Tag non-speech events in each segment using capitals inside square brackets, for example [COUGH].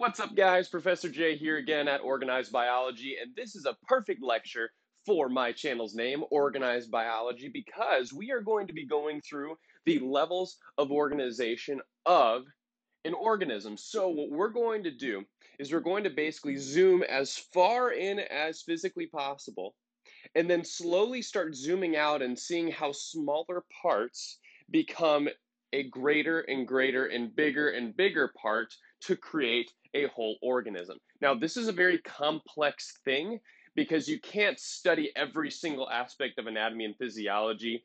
What's up, guys? Professor Jay here again at Organized Biology, and this is a perfect lecture for my channel's name, Organized Biology, because we are going to be going through the levels of organization of an organism. So, what we're going to do is we're going to basically zoom as far in as physically possible, and then slowly start zooming out and seeing how smaller parts become a greater and greater and bigger and bigger part to create a whole organism. Now, this is a very complex thing because you can't study every single aspect of anatomy and physiology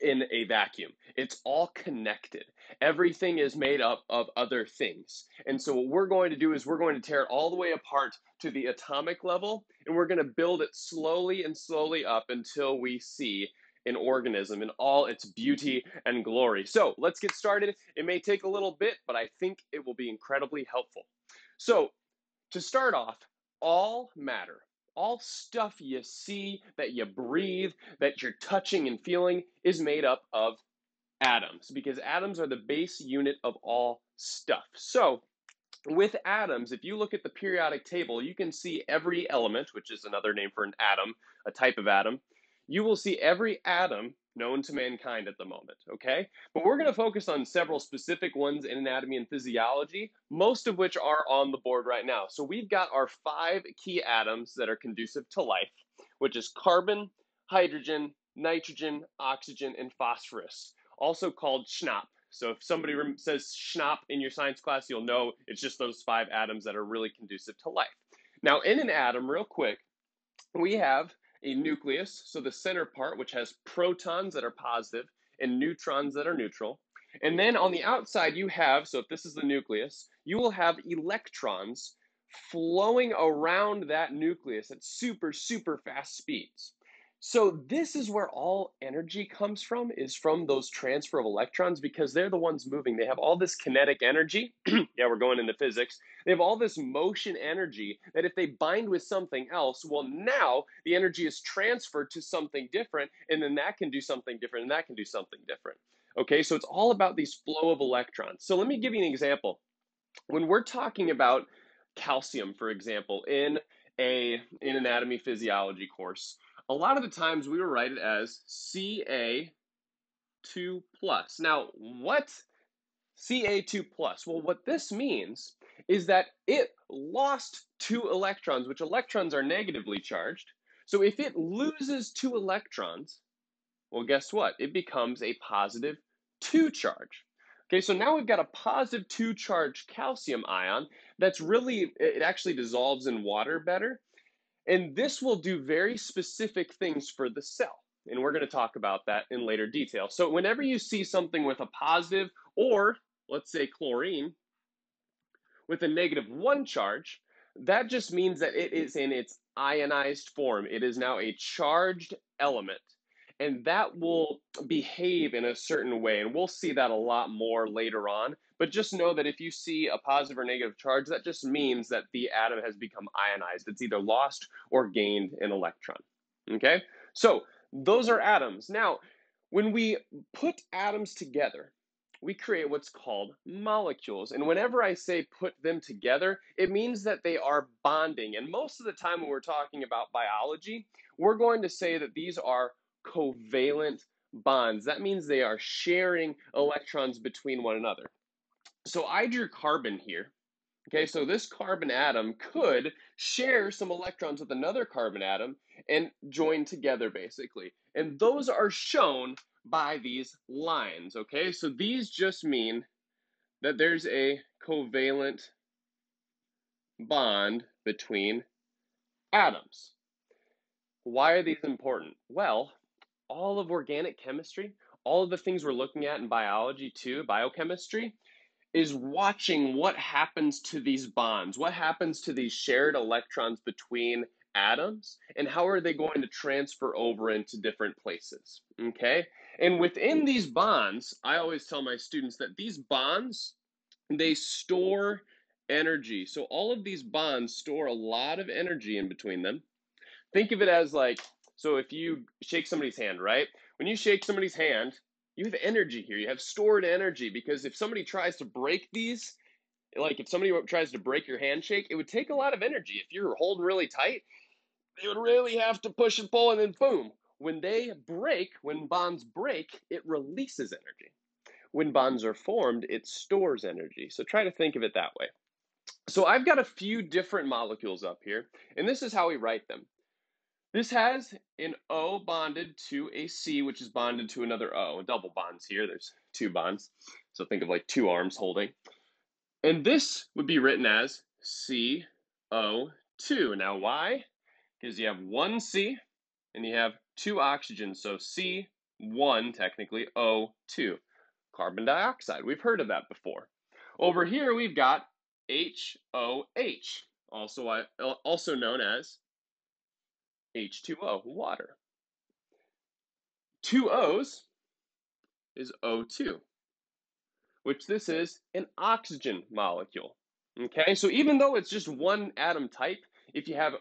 in a vacuum. It's all connected. Everything is made up of other things. And so, what we're going to do is we're going to tear it all the way apart to the atomic level, and we're going to build it slowly and slowly up until we see an organism in all its beauty and glory. So, let's get started. It may take a little bit, but I think it will be incredibly helpful. So, to start off, all matter, all stuff you see, that you breathe, that you're touching and feeling, is made up of atoms because atoms are the base unit of all stuff. So, with atoms, if you look at the periodic table, you can see every element, which is another name for an atom, a type of atom. You will see every atom known to mankind at the moment, okay? But we're going to focus on several specific ones in anatomy and physiology, most of which are on the board right now. So we've got our five key atoms that are conducive to life, which is carbon, hydrogen, nitrogen, oxygen, and phosphorus, also called SNAP. So if somebody says SNAP in your science class, you'll know it's just those five atoms that are really conducive to life. Now, in an atom, real quick, we have a nucleus, so the center part, which has protons that are positive and neutrons that are neutral. And then on the outside, you have, so if this is the nucleus, you will have electrons flowing around that nucleus at super, super fast speeds. So this is where all energy comes from, is from those transfer of electrons because they're the ones moving. They have all this kinetic energy. [CLEARS THROAT] yeah, we're going into physics. They have all this motion energy that if they bind with something else, well, now the energy is transferred to something different, and then that can do something different, and that can do something different. Okay, so it's all about these flow of electrons. So let me give you an example. When we're talking about calcium, for example, in a in anatomy physiology course, a lot of the times we will write it as Ca2 plus. Now, what Ca2 plus? Well, what this means is that it lost two electrons, which electrons are negatively charged. So if it loses two electrons, well, guess what? It becomes a positive 2 charge. Okay, so now we've got a positive 2 charge calcium ion that's really, it actually dissolves in water better. And this will do very specific things for the cell. And we're going to talk about that in later detail. So whenever you see something with a positive or let's say chlorine with a negative one charge, that just means that it is in its ionized form. It is now a charged element and that will behave in a certain way. And we'll see that a lot more later on. But just know that if you see a positive or negative charge, that just means that the atom has become ionized. It's either lost or gained an electron. Okay? So those are atoms. Now, when we put atoms together, we create what's called molecules. And whenever I say put them together, it means that they are bonding. And most of the time when we're talking about biology, we're going to say that these are covalent bonds. That means they are sharing electrons between one another. So I drew carbon here. Okay, so this carbon atom could share some electrons with another carbon atom and join together basically. And those are shown by these lines. Okay, so these just mean that there's a covalent bond between atoms. Why are these important? Well, all of organic chemistry, all of the things we're looking at in biology too, biochemistry, is watching what happens to these bonds, what happens to these shared electrons between atoms, and how are they going to transfer over into different places. Okay? And within mm. these bonds, I always tell my students that these bonds, they store energy. So all of these bonds store a lot of energy in between them. Think of it as like so if you shake somebody's hand, right? When you shake somebody's hand, you have energy here. You have stored energy because if somebody tries to break these, like if somebody tries to break your handshake, it would take a lot of energy. If you're holding really tight, they would really have to push and pull, and then boom. When they break, when bonds break, it releases energy. When bonds are formed, it stores energy. So try to think of it that way. So I've got a few different molecules up here, and this is how we write them. This has an O bonded to a C, which is bonded to another O. Double bonds here. There's two bonds. So think of like two arms holding. And this would be written as CO2. Now, why? Because you have one C and you have two oxygens. So C1, technically, O2. Carbon dioxide. We've heard of that before. Over here, we've got HOH, also, uh, also known as H2O, water. Two O's is O2, which this is an oxygen molecule. Okay, so even though it's just one atom type, if you have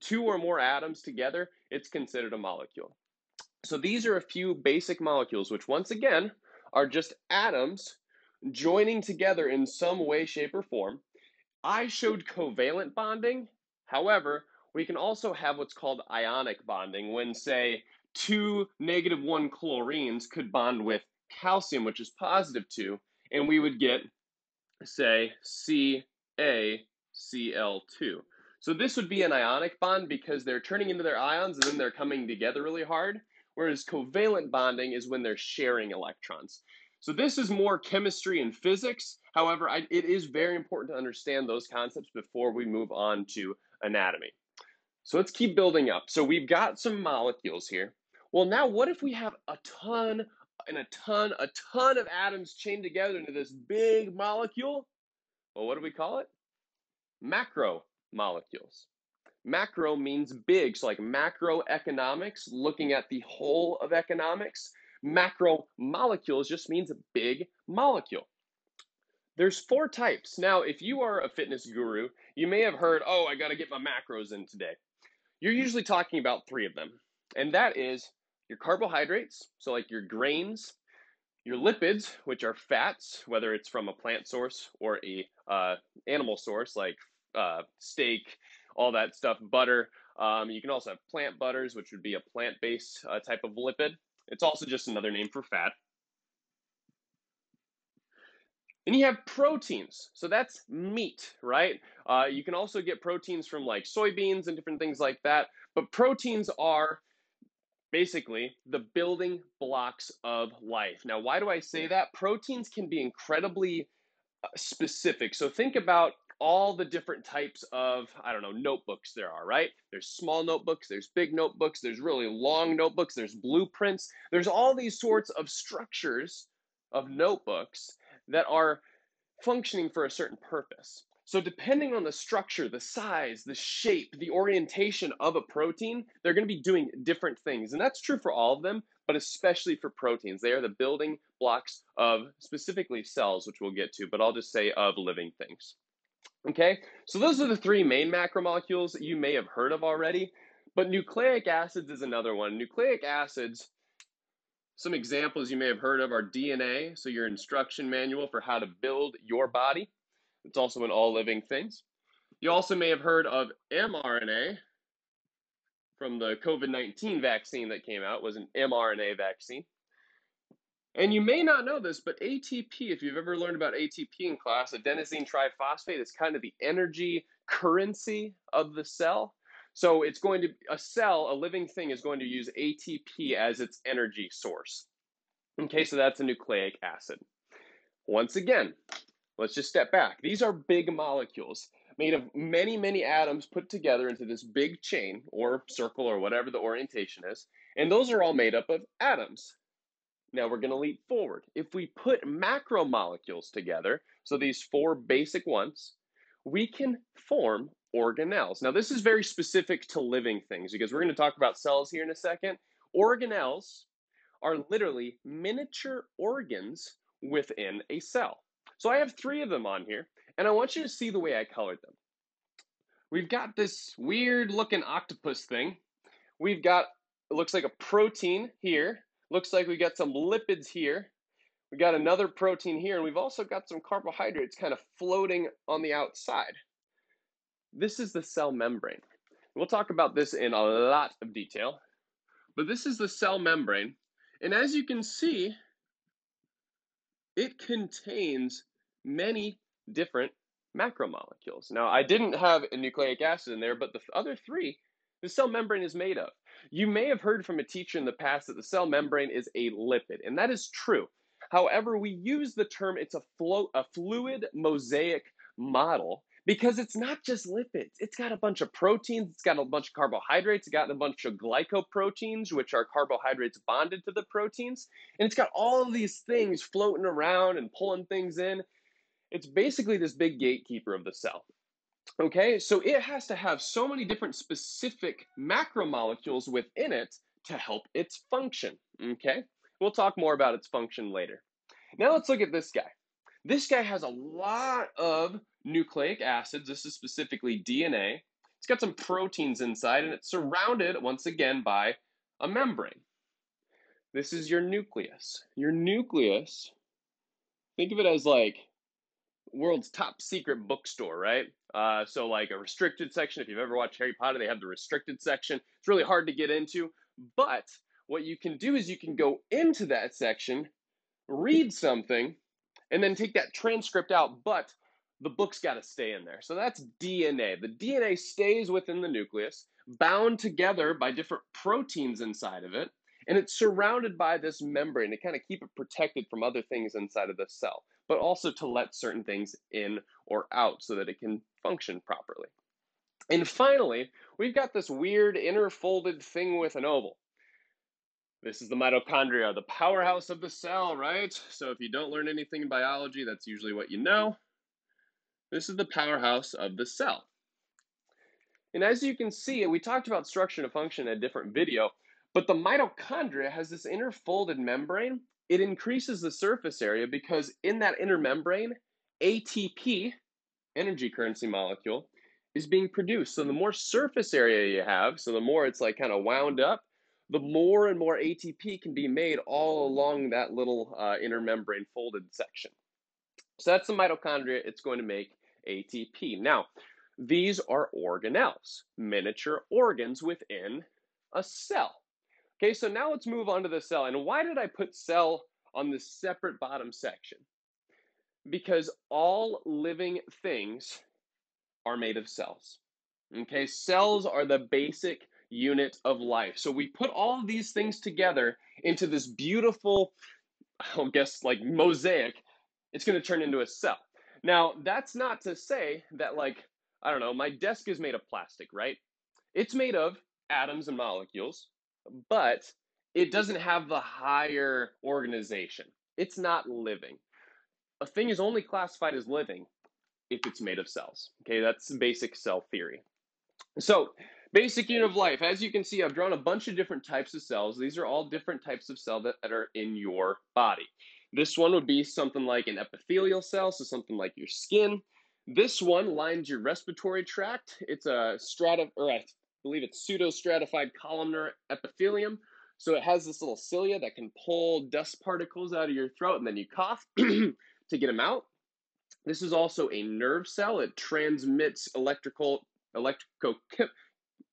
two or more atoms together, it's considered a molecule. So these are a few basic molecules, which once again are just atoms joining together in some way, shape, or form. I showed covalent bonding. However, we can also have what's called ionic bonding when, say, two negative one chlorines could bond with calcium, which is positive two, and we would get, say, CaCl2. So this would be an ionic bond because they're turning into their ions and then they're coming together really hard. Whereas covalent bonding is when they're sharing electrons. So this is more chemistry and physics. However, I, it is very important to understand those concepts before we move on to anatomy. So let's keep building up. So we've got some molecules here. Well, now what if we have a ton and a ton, a ton of atoms chained together into this big molecule? Well, what do we call it? Macromolecules. Macro means big, so like macroeconomics, looking at the whole of economics. Macromolecules just means a big molecule. There's four types. Now, if you are a fitness guru, you may have heard, oh, I got to get my macros in today. You're usually talking about three of them, and that is your carbohydrates, so like your grains, your lipids, which are fats, whether it's from a plant source or a uh, animal source like uh, steak, all that stuff, butter. Um, you can also have plant butters, which would be a plant-based uh, type of lipid. It's also just another name for fat. And you have proteins. So that's meat, right? Uh, you can also get proteins from like soybeans and different things like that. But proteins are basically the building blocks of life. Now, why do I say that? Proteins can be incredibly uh, specific. So think about all the different types of, I don't know, notebooks there are, right? There's small notebooks, there's big notebooks, there's really long notebooks, there's blueprints, there's all these sorts of structures of notebooks that are functioning for a certain purpose. So, depending on the structure, the size, the shape, the orientation of a protein, they're going to be doing different things. And that's true for all of them, but especially for proteins. They are the building blocks of specifically cells, which we'll get to, but I'll just say of living things. Okay, so those are the three main macromolecules that you may have heard of already, but nucleic acids is another one. Nucleic acids, some examples you may have heard of are DNA, so your instruction manual for how to build your body. It's also in all living things. You also may have heard of mRNA from the COVID 19 vaccine that came out, was an mRNA vaccine. And you may not know this, but ATP, if you've ever learned about ATP in class, adenosine triphosphate is kind of the energy currency of the cell. So it's going to, a cell, a living thing, is going to use ATP as its energy source. Okay, so that's a nucleic acid. Once again, let's just step back. These are big molecules made of many, many atoms put together into this big chain or circle or whatever the orientation is. And those are all made up of atoms. Now we're going to leap forward. If we put macromolecules together, so these four basic ones, we can form organelles. Now this is very specific to living things because we're going to talk about cells here in a second. Organelles are literally miniature organs within a cell. So I have three of them on here, and I want you to see the way I colored them. We've got this weird looking octopus thing. We've got, it looks like a protein here, Looks like we got some lipids here. We got another protein here, and we've also got some carbohydrates kind of floating on the outside. This is the cell membrane. We'll talk about this in a lot of detail, but this is the cell membrane. And as you can see, it contains many different macromolecules. Now, I didn't have a nucleic acid in there, but the other three, the cell membrane is made of. You may have heard from a teacher in the past that the cell membrane is a lipid, and that is true. However, we use the term it's a, flow, a fluid mosaic model because it's not just lipids. It's got a bunch of proteins, it's got a bunch of carbohydrates, it's got a bunch of glycoproteins, which are carbohydrates bonded to the proteins, and it's got all of these things floating around and pulling things in. It's basically this big gatekeeper of the cell. Okay, so it has to have so many different specific macromolecules within it to help its function. Okay, we'll talk more about its function later. Now let's look at this guy. This guy has a lot of nucleic acids. This is specifically DNA. It's got some proteins inside, and it's surrounded, once again, by a membrane. This is your nucleus. Your nucleus, think of it as like world's top secret bookstore, right? Uh, so, like a restricted section. If you've ever watched Harry Potter, they have the restricted section. It's really hard to get into, but what you can do is you can go into that section, read something, and then take that transcript out, but the book's got to stay in there. So that's DNA. The DNA stays within the nucleus, bound together by different proteins inside of it, and it's surrounded by this membrane to kind of keep it protected from other things inside of the cell, but also to let certain things in or out so that it can function properly. And finally, we've got this weird inner folded thing with an oval. This is the mitochondria, the powerhouse of the cell, right? So if you don't learn anything in biology, that's usually what you know. This is the powerhouse of the cell. And as you can see, we talked about structure and function in a different video, but the mitochondria has this inner folded membrane. It increases the surface area because in that inner membrane, ATP, energy currency molecule, is being produced. So the more surface area you have, so the more it's like kind of wound up, the more and more ATP can be made all along that little uh, inner membrane folded section. So that's the mitochondria. It's going to make ATP. Now, these are organelles, miniature organs within a cell. Okay, so now let's move on to the cell. And why did I put cell on this separate bottom section? Because all living things are made of cells. Okay, cells are the basic unit of life. So we put all of these things together into this beautiful, I guess, like mosaic. It's going to turn into a cell. Now, that's not to say that, like, I don't know, my desk is made of plastic, right? It's made of atoms and molecules, but it doesn't have the higher organization. It's not living. A thing is only classified as living if it's made of cells. Okay, that's basic cell theory. So, Basic unit of life. As you can see, I've drawn a bunch of different types of cells. These are all different types of cell that, that are in your body. This one would be something like an epithelial cell, so something like your skin. This one lines your respiratory tract. It's a strata, or I believe it's pseudostratified columnar epithelium. So it has this little cilia that can pull dust particles out of your throat, and then you cough [CLEARS THROAT] to get them out. This is also a nerve cell. It transmits electrical electrical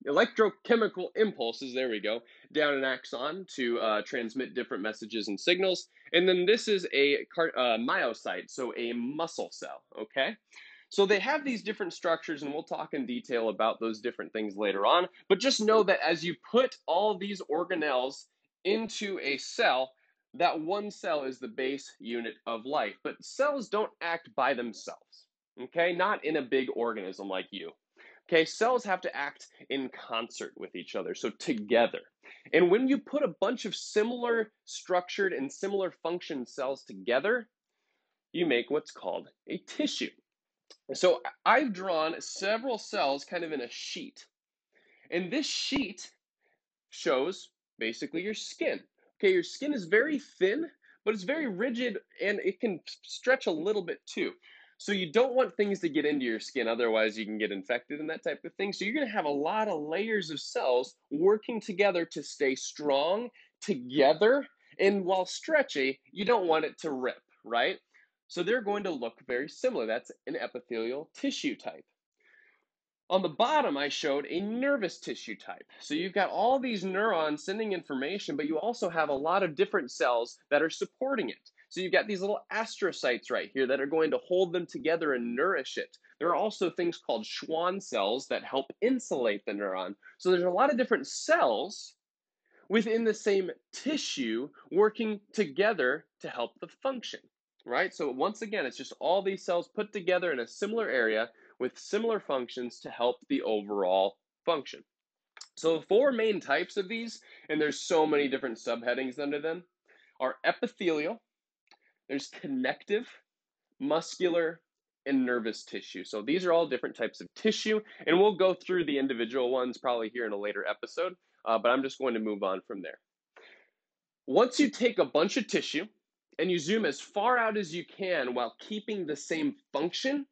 electrochemical impulses, there we go, down an axon to uh, transmit different messages and signals. And then this is a uh, myocyte, so a muscle cell, okay? So they have these different structures, and we'll talk in detail about those different things later on. But just know that as you put all these organelles into a cell, that one cell is the base unit of life. But cells don't act by themselves, okay? Not in a big organism like you. Okay, cells have to act in concert with each other, so together. And when you put a bunch of similar structured and similar function cells together, you make what's called a tissue. So I've drawn several cells kind of in a sheet. And this sheet shows basically your skin. Okay, your skin is very thin, but it's very rigid and it can stretch a little bit too. So you don't want things to get into your skin, otherwise you can get infected and that type of thing. So you're going to have a lot of layers of cells working together to stay strong together And while stretchy, you don't want it to rip, right? So they're going to look very similar. That's an epithelial tissue type. On the bottom, I showed a nervous tissue type. So you've got all these neurons sending information, but you also have a lot of different cells that are supporting it. So you've got these little astrocytes right here that are going to hold them together and nourish it. There are also things called Schwann cells that help insulate the neuron. So there's a lot of different cells within the same tissue working together to help the function, right? So once again, it's just all these cells put together in a similar area with similar functions to help the overall function. So the four main types of these, and there's so many different subheadings under them, are epithelial, there's connective, muscular, and nervous tissue. So these are all different types of tissue, and we'll go through the individual ones probably here in a later episode, uh, but I'm just going to move on from there. Once you take a bunch of tissue and you zoom as far out as you can while keeping the same function,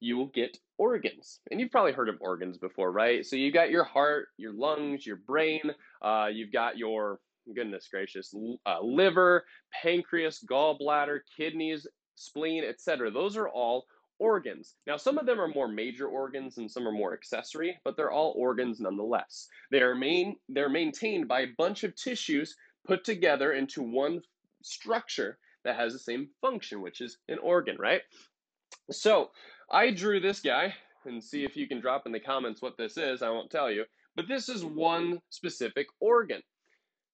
you will get organs. And you've probably heard of organs before, right? So you've got your heart, your lungs, your brain, uh, you've got your, goodness gracious, uh, liver, pancreas, gallbladder, kidneys, spleen, etc. Those are all organs. Now, some of them are more major organs and some are more accessory, but they're all organs nonetheless. They are main, they're maintained by a bunch of tissues put together into one structure that has the same function, which is an organ, right? So I drew this guy, and see if you can drop in the comments what this is. I won't tell you. But this is one specific organ.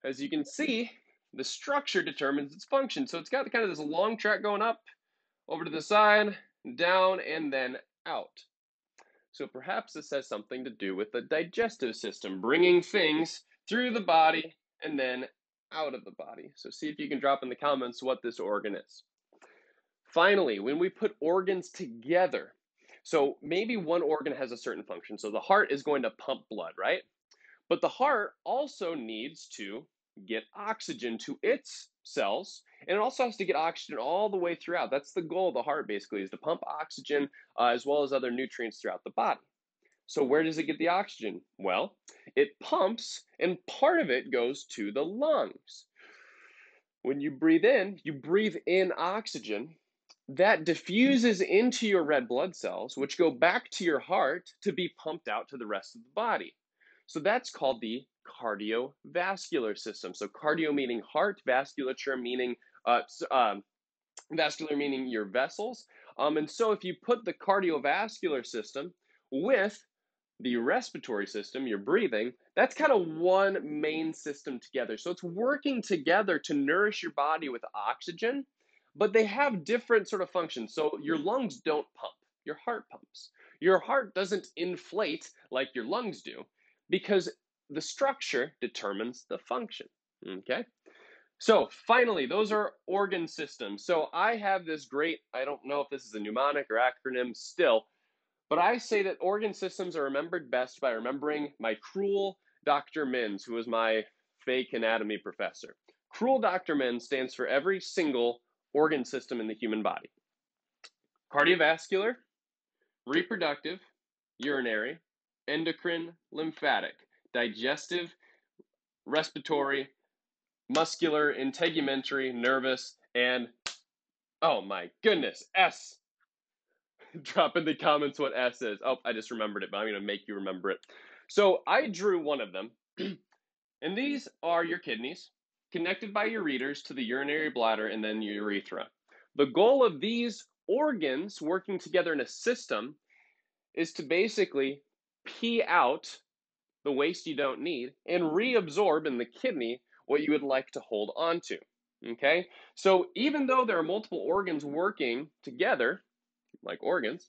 As you can see, the structure determines its function. So it's got kind of this long track going up, over to the side, down, and then out. So perhaps this has something to do with the digestive system, bringing things through the body and then out of the body. So see if you can drop in the comments what this organ is. Finally, when we put organs together, so maybe one organ has a certain function. So the heart is going to pump blood, right? But the heart also needs to get oxygen to its cells, and it also has to get oxygen all the way throughout. That's the goal of the heart, basically, is to pump oxygen uh, as well as other nutrients throughout the body. So where does it get the oxygen? Well, it pumps, and part of it goes to the lungs. When you breathe in, you breathe in oxygen, that diffuses into your red blood cells, which go back to your heart to be pumped out to the rest of the body. So that's called the cardiovascular system. So cardio meaning heart, vasculature meaning uh, um, vascular meaning your vessels. Um, and so if you put the cardiovascular system with the respiratory system, your breathing, that's kind of one main system together. So it's working together to nourish your body with oxygen but they have different sort of functions. So your lungs don't pump, your heart pumps. Your heart doesn't inflate like your lungs do because the structure determines the function. Okay? So finally, those are organ systems. So I have this great, I don't know if this is a mnemonic or acronym still, but I say that organ systems are remembered best by remembering my cruel Dr. Mins, who was my fake anatomy professor. Cruel Dr. Mins stands for every single organ system in the human body cardiovascular, reproductive, urinary, endocrine, lymphatic, digestive, respiratory, muscular, integumentary, nervous, and oh my goodness, S. [LAUGHS] Drop in the comments what S is. Oh, I just remembered it, but I'm going to make you remember it. So I drew one of them, [CLEARS THROAT] and these are your kidneys connected by ureters to the urinary bladder and then urethra. The goal of these organs working together in a system is to basically pee out the waste you don't need and mm-hmm. reabsorb in the kidney what you would like to hold on to. Okay? So even though there are multiple organs working together, like organs,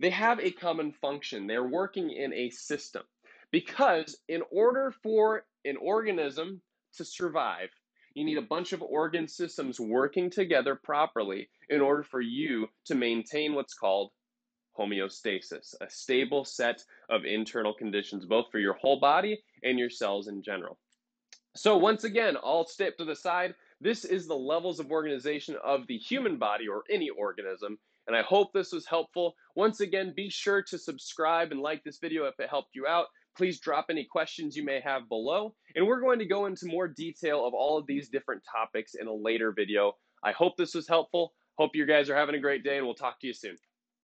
they have a common function. They're working in a system. Because in order for an organism to survive, you need a bunch of organ systems working together properly in order for you to maintain what's called homeostasis, a stable set of internal conditions, both for your whole body and your cells in general. So, once again, I'll step to the side. This is the levels of organization of the human body or any organism. And I hope this was helpful. Once again, be sure to subscribe and like this video if it helped you out. Please drop any questions you may have below, and we're going to go into more detail of all of these different topics in a later video. I hope this was helpful. Hope you guys are having a great day, and we'll talk to you soon.